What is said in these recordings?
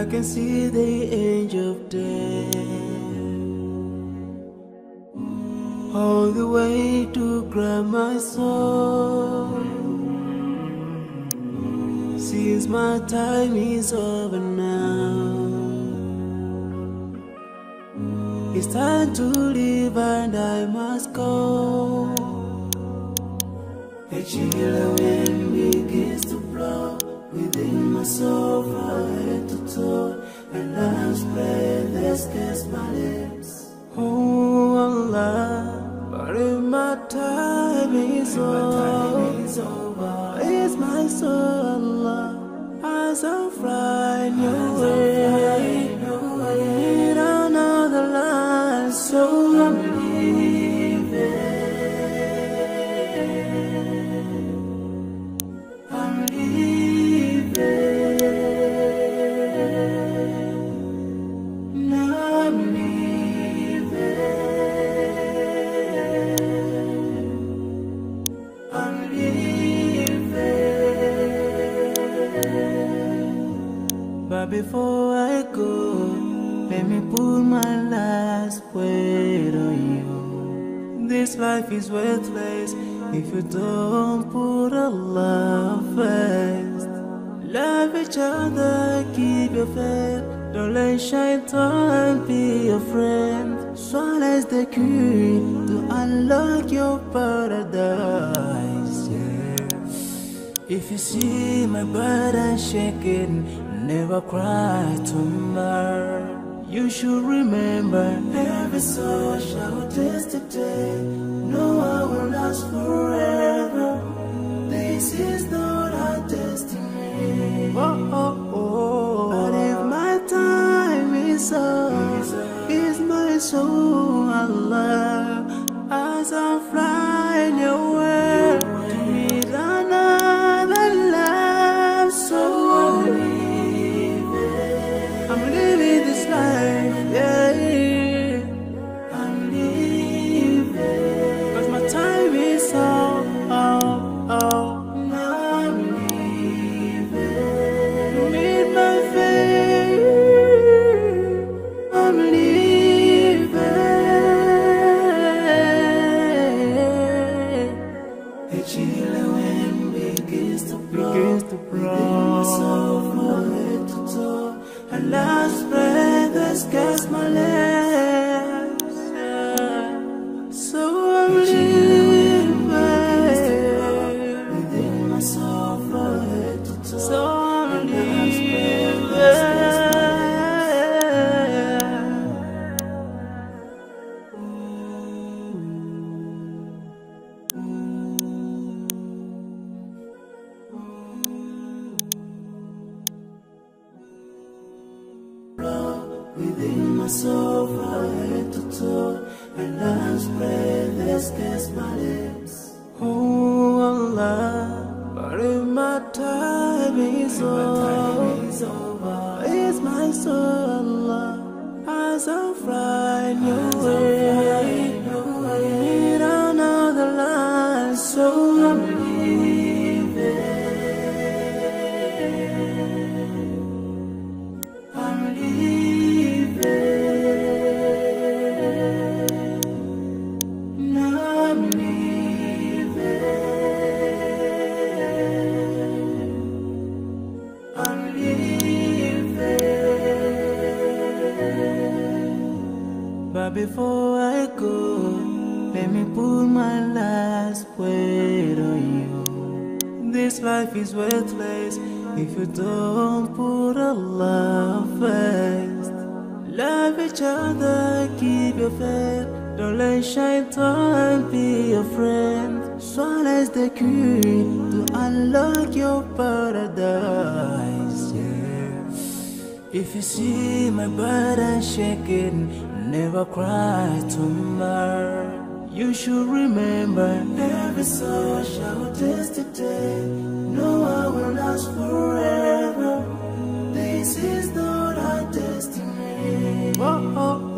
I can see the angel of death all the way to grab my soul. Since my time is over now, it's time to leave and I must go. A chill wind begins to blow within my soul toe, and I'm spread escapes my lips. Oh Allah, but if my time is over, life is worthless if you don't put Allah first. Love each other, keep your faith. Don't let shaitan be your friend. Swallow the key to unlock your paradise. Yeah. If you see my burden shaking, never cry tomorrow. You should remember every soul shall taste the day. No one will last forever. This is not Within my soul, from head to toe, and I'm spread escapes my lips. Oh Allah, but if my time is over, it's my soul, Allah, as I'm flying Before I go, let me put my last word on you. This life is worthless if you don't put Allah first. Love each other, keep your faith. Don't let shaitan be your friend. Swallow the key to unlock your paradise. Yeah. If you see my burden shaking, never cry tomorrow. You should remember every soul shall taste the day. No I will last forever. This is not our destiny. Oh.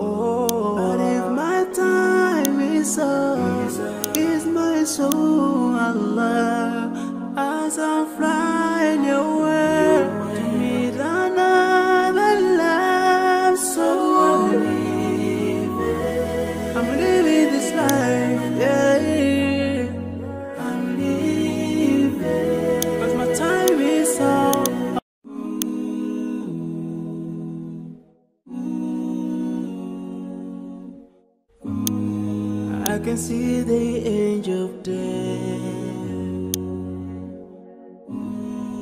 I can see the edge of death.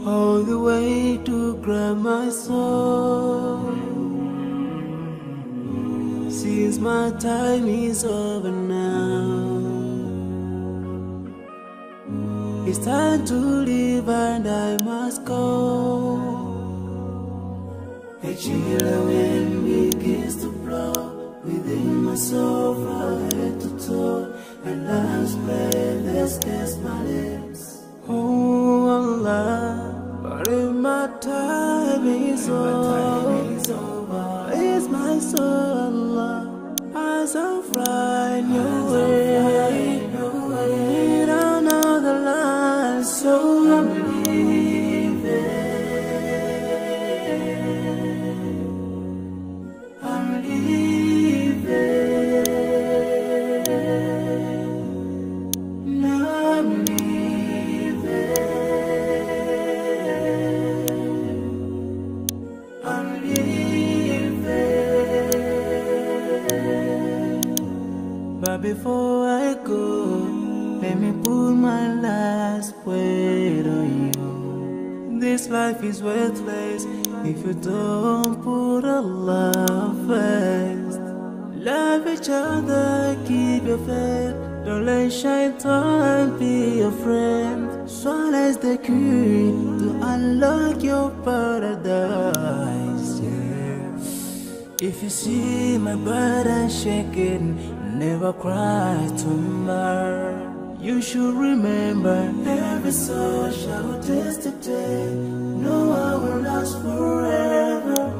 All the way to grab my soul. Since my time is over now. It's time to leave and I must go. A chill wind begins to blow within my soul from head to toe. And last breath that scares my lips. Oh Allah, but if my time is over, put my last word on you. This life is worthless if you don't put Allah first. Love each other, keep your faith. Don't let shaitan be your friend. Swallow the key to unlock your paradise. Yeah. If you see my burden shaking, never cry tomorrow. You should remember every soul shall taste the day. No one will last forever.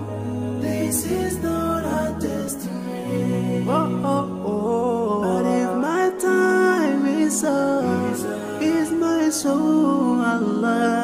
This is not our destiny. Oh, oh, oh. But if my time is up, is my soul Allah.